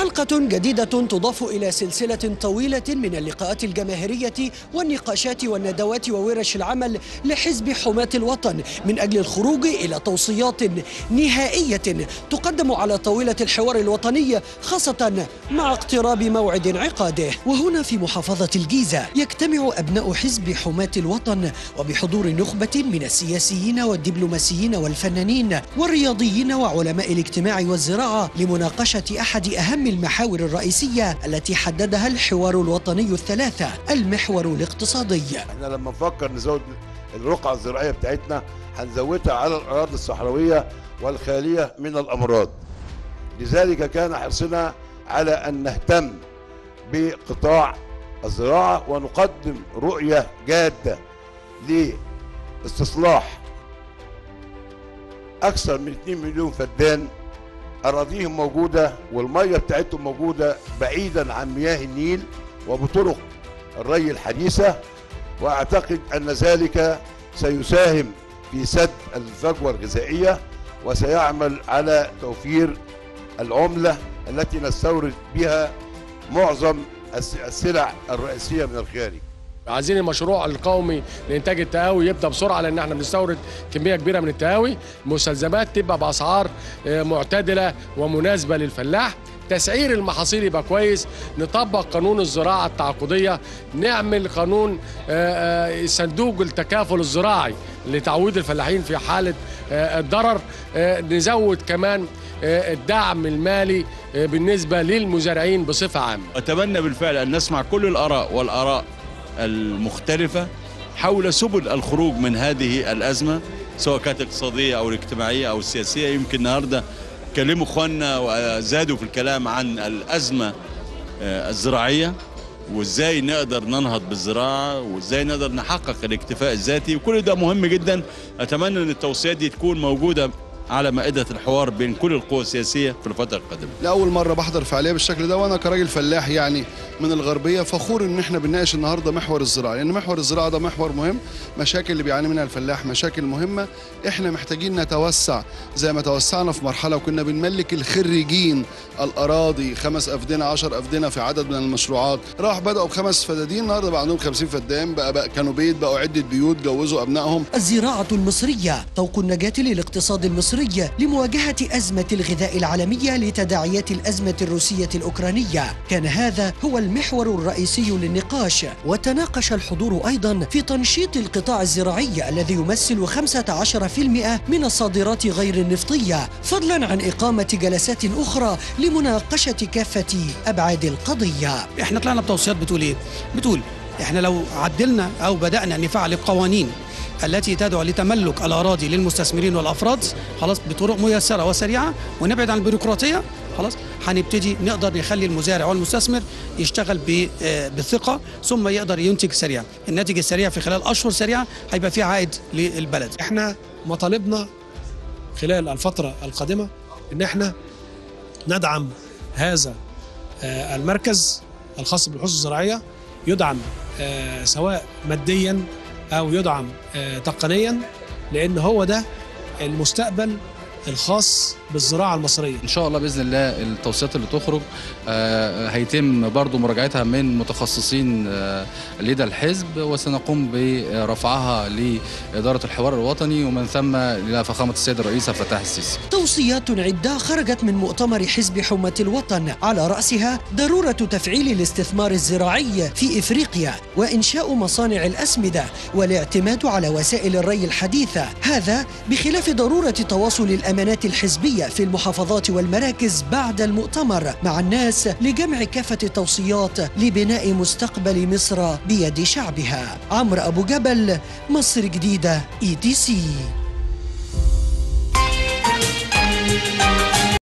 حلقة جديدة تضاف إلى سلسلة طويلة من اللقاءات الجماهيرية والنقاشات والندوات وورش العمل لحزب حماة الوطن من أجل الخروج إلى توصيات نهائية تقدم على طاولة الحوار الوطني خاصة مع اقتراب موعد انعقاده وهنا في محافظة الجيزة يجتمع أبناء حزب حماة الوطن وبحضور نخبة من السياسيين والدبلوماسيين والفنانين والرياضيين وعلماء الاجتماع والزراعة لمناقشة أحد أهم المحاور الرئيسية التي حددها الحوار الوطني الثلاثة المحور الاقتصادي. إحنا لما نفكر نزود الرقعة الزراعية بتاعتنا هنزودها على الأراضي الصحراوية والخالية من الأمراض. لذلك كان حرصنا على أن نهتم بقطاع الزراعة ونقدم رؤية جادة لاستصلاح أكثر من 2 مليون فدان أراضيهم موجودة والمية بتاعتهم موجودة بعيدا عن مياه النيل وبطرق الري الحديثة وأعتقد أن ذلك سيساهم في سد الفجوة الغذائية وسيعمل على توفير العملة التي نستورد بها معظم الس- السلع الرئيسية من الخارج عايزين المشروع القومي لإنتاج التهاوي يبدأ بسرعة لأن إحنا بنستورد كمية كبيرة من التهاوي. المستلزمات تبقى بأسعار آه، معتدلة ومناسبة للفلاح. تسعير المحاصيل يبقى كويس. نطبق قانون الزراعة التعاقدية. نعمل قانون آه، آه، صندوق التكافل الزراعي لتعويض الفلاحين في حالة الضرر. نزود كمان الدعم المالي بالنسبة للمزارعين بصفة عامة. أتمنى بالفعل أن نسمع كل الآراء والآراء. المختلفة حول سبل الخروج من هذه الأزمة سواء كانت اقتصادية أو الاجتماعية أو السياسية. يمكن النهاردة كلموا إخواننا وزادوا في الكلام عن الأزمة آه، الزراعية وإزاي نقدر ننهض بالزراعة وإزاي نقدر نحقق الاكتفاء الذاتي. وكل ده مهم جدا. أتمنى أن التوصيات دي تكون موجودة على مائدة الحوار بين كل القوى السياسية في الفترة القادمة. لأول مرة بحضر فعالية بالشكل ده وأنا كراجل فلاح يعني من الغربية فخور إن إحنا بنناقش النهارده محور الزراعة. لأن محور الزراعة ده محور مهم مشاكل اللي بيعاني منها الفلاح مشاكل مهمة. إحنا محتاجين نتوسع زي ما توسعنا في مرحلة وكنا بنملك الخريجين الأراضي خمس أفدنة 10 أفدنة في عدد من المشروعات. راح بدأوا بخمس فدادين النهارده بقى عندهم 50 فدان بقى, بقى كانوا بيت بقوا عدة بيوت جوزوا أبنائهم. الزراعة المصرية طوق النجاة للاقتصاد المصري. لمواجهة أزمة الغذاء العالمية لتداعيات الأزمة الروسية الأوكرانية. كان هذا هو المحور الرئيسي للنقاش. وتناقش الحضور أيضا في تنشيط القطاع الزراعي الذي يمثل 15% من الصادرات غير النفطية فضلا عن إقامة جلسات أخرى لمناقشة كافة أبعاد القضية. إحنا طلعنا بتوصيات بتقول إيه؟ بتقول إحنا لو عدلنا أو بدأنا نفعل القوانين التي تدعو لتملك الأراضي للمستثمرين والأفراد. خلاص بطرق ميسرة وسريعة. ونبعد عن البيروقراطية. خلاص هنبتدي نقدر نخلي المزارع والمستثمر يشتغل ب- آه، بثقه ثم يقدر ينتج سريعا. الناتج السريع في خلال أشهر سريعة هيبقى فيه عائد للبلد. إحنا مطالبنا خلال الفترة القادمة إن إحنا ندعم هذا آه، المركز الخاص بالبحوث الزراعية. يدعم آه، سواء ماديا أو يدعم آه، تقنيا لأن هو ده المستقبل الخاص بالزراعة المصرية. إن شاء الله بإذن الله التوصيات اللي تخرج آه، هيتم برضو مراجعتها من متخصصين آه، لدى الحزب وسنقوم برفعها لإدارة الحوار الوطني ومن ثم إلى فخامة السيد الرئيس عبد الفتاح السيسي. توصيات عدة خرجت من مؤتمر حزب حماة الوطن على رأسها ضرورة تفعيل الاستثمار الزراعي في إفريقيا وإنشاء مصانع الأسمدة والاعتماد على وسائل الري الحديثة هذا بخلاف ضرورة تواصل الأمانات الحزبية في المحافظات والمراكز بعد المؤتمر مع الناس لجمع كافة التوصيات لبناء مستقبل مصر بيد شعبها. عمرو أبو جبل مصر جديدة إي دي سي.